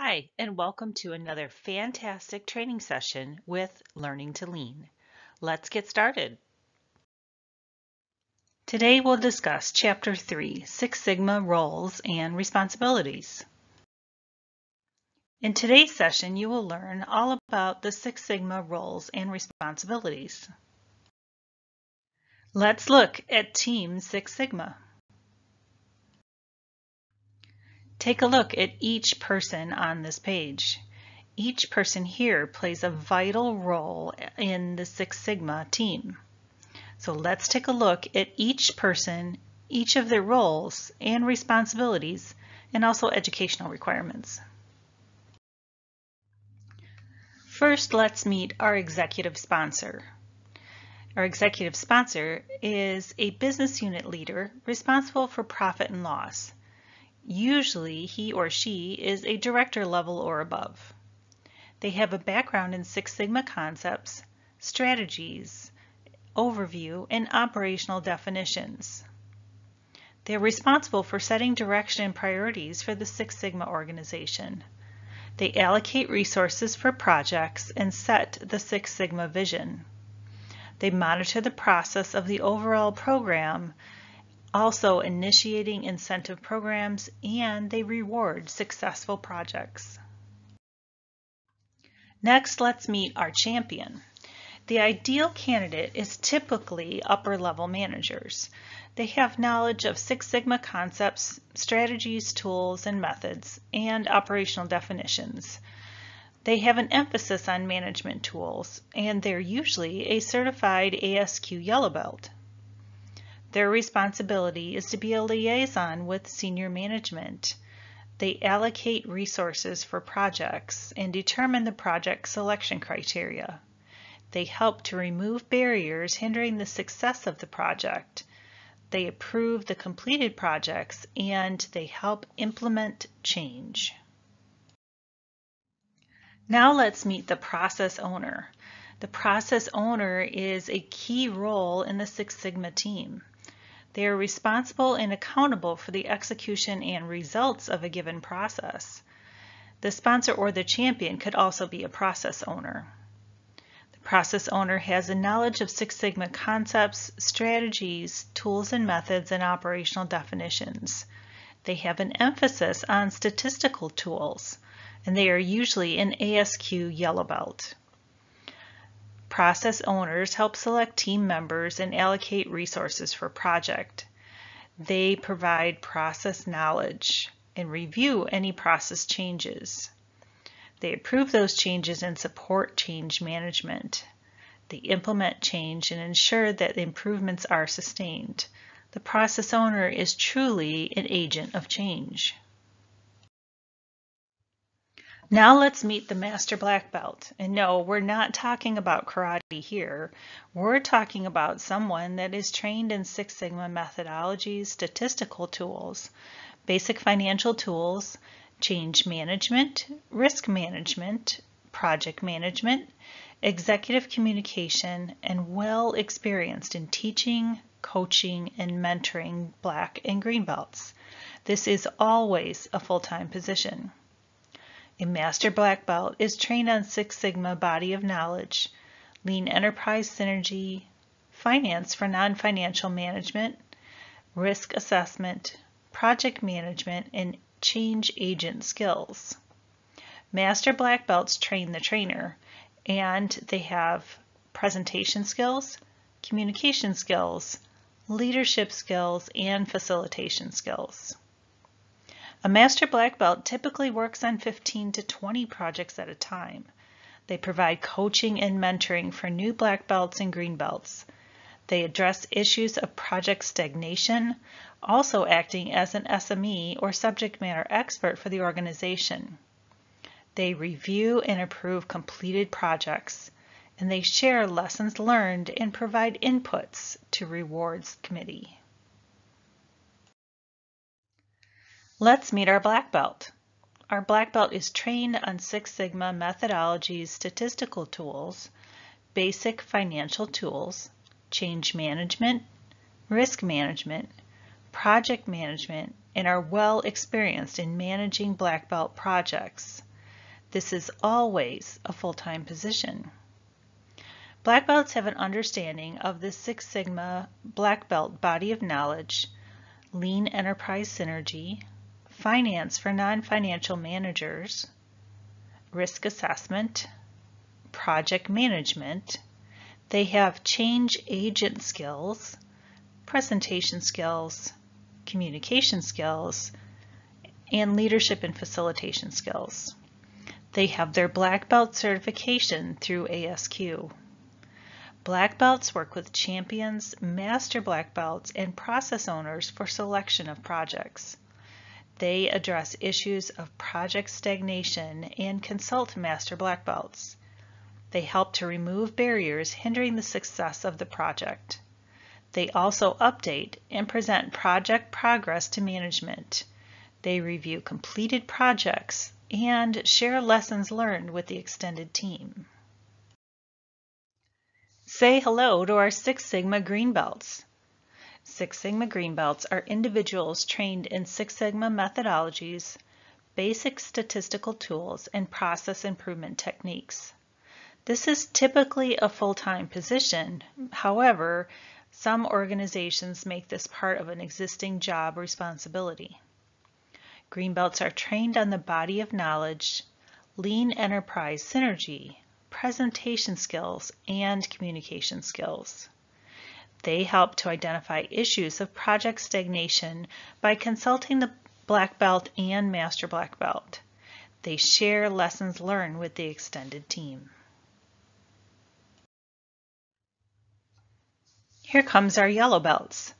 Hi, and welcome to another fantastic training session with Learning to Lean. Let's get started. Today we'll discuss Chapter 3, Six Sigma Roles and Responsibilities. In today's session, you will learn all about the Six Sigma roles and responsibilities. Let's look at Team Six Sigma. Take a look at each person on this page. Each person here plays a vital role in the Six Sigma team. So let's take a look at each person, each of their roles and responsibilities, and also educational requirements. First, let's meet our executive sponsor. Our executive sponsor is a business unit leader responsible for profit and loss. Usually he or she is a director level or above. They have a background in Six Sigma concepts, strategies, overview, and operational definitions. They're responsible for setting direction and priorities for the Six Sigma organization. They allocate resources for projects and set the Six Sigma vision. They monitor the process of the overall program also initiating incentive programs, and they reward successful projects. Next, let's meet our champion. The ideal candidate is typically upper level managers. They have knowledge of Six Sigma concepts, strategies, tools, and methods, and operational definitions. They have an emphasis on management tools, and they're usually a certified ASQ Yellow Belt. Their responsibility is to be a liaison with senior management. They allocate resources for projects and determine the project selection criteria. They help to remove barriers hindering the success of the project. They approve the completed projects and they help implement change. Now let's meet the process owner. The process owner is a key role in the Six Sigma team. They are responsible and accountable for the execution and results of a given process. The sponsor or the champion could also be a process owner. The process owner has a knowledge of Six Sigma concepts, strategies, tools and methods, and operational definitions. They have an emphasis on statistical tools, and they are usually an ASQ Yellow Belt. Process owners help select team members and allocate resources for project. They provide process knowledge and review any process changes. They approve those changes and support change management. They implement change and ensure that improvements are sustained. The process owner is truly an agent of change. Now let's meet the Master Black Belt. And no, we're not talking about karate here. We're talking about someone that is trained in Six Sigma methodologies, statistical tools, basic financial tools, change management, risk management, project management, executive communication, and well experienced in teaching, coaching, and mentoring black and green belts. This is always a full-time position. A Master Black Belt is trained on Six Sigma body of knowledge, lean enterprise synergy, finance for non-financial management, risk assessment, project management, and change agent skills. Master Black Belts train the trainer, and they have presentation skills, communication skills, leadership skills, and facilitation skills. A Master Black Belt typically works on 15 to 20 projects at a time. They provide coaching and mentoring for new black belts and green belts. They address issues of project stagnation, also acting as an SME or subject matter expert for the organization. They review and approve completed projects, and they share lessons learned and provide inputs to rewards committee. Let's meet our black belt. Our black belt is trained on Six Sigma methodologies, statistical tools, basic financial tools, change management, risk management, project management, and are well experienced in managing black belt projects. This is always a full-time position. Black belts have an understanding of the Six Sigma Black Belt body of knowledge, lean enterprise synergy, finance for non-financial managers, risk assessment, project management. They have change agent skills, presentation skills, communication skills, and leadership and facilitation skills. They have their black belt certification through ASQ. Black belts work with champions, master black belts, and process owners for selection of projects. They address issues of project stagnation and consult master black belts. They help to remove barriers hindering the success of the project. They also update and present project progress to management. They review completed projects and share lessons learned with the extended team. Say hello to our Six Sigma Green Belts. Six Sigma Green Belts are individuals trained in Six Sigma methodologies, basic statistical tools, and process improvement techniques. This is typically a full-time position. However, some organizations make this part of an existing job responsibility. Green Belts are trained on the body of knowledge, lean enterprise synergy, presentation skills, and communication skills. They help to identify issues of project stagnation by consulting the Black Belt and Master Black Belt. They share lessons learned with the extended team. Here comes our yellow belts.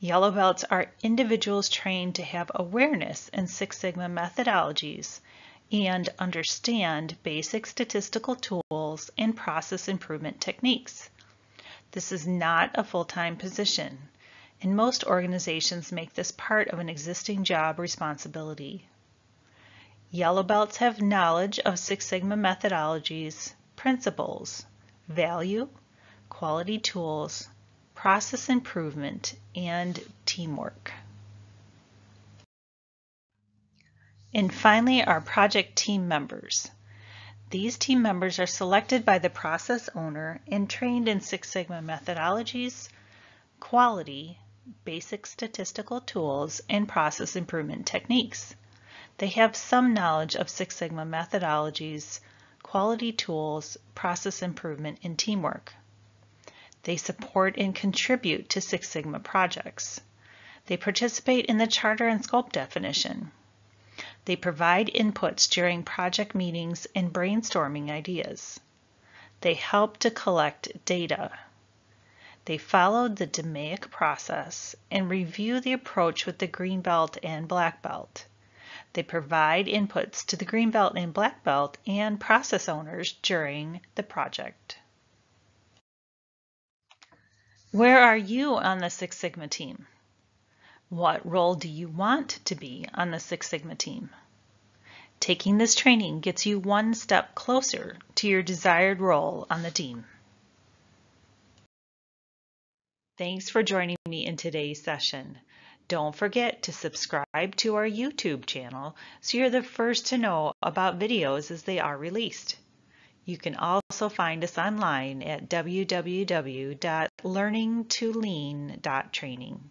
Yellow belts are individuals trained to have awareness in Six Sigma methodologies and understand basic statistical tools and process improvement techniques. This is not a full-time position, and most organizations make this part of an existing job responsibility. Yellow belts have knowledge of Six Sigma methodologies, principles, value, quality tools, process improvement, and teamwork. And finally, our project team members. These team members are selected by the process owner and trained in Six Sigma methodologies, quality, basic statistical tools, and process improvement techniques. They have some knowledge of Six Sigma methodologies, quality tools, process improvement, and teamwork. They support and contribute to Six Sigma projects. They participate in the charter and scope definition. They provide inputs during project meetings and brainstorming ideas. They help to collect data. They followed the DMAIC process and review the approach with the Green Belt and Black Belt. They provide inputs to the Green Belt and Black Belt and process owners during the project. Where are you on the Six Sigma team? What role do you want to be on the Six Sigma team? Taking this training gets you one step closer to your desired role on the team. Thanks for joining me in today's session. Don't forget to subscribe to our YouTube channel so you're the first to know about videos as they are released. You can also find us online at www.learningtolean.training.